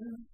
Mm-hmm.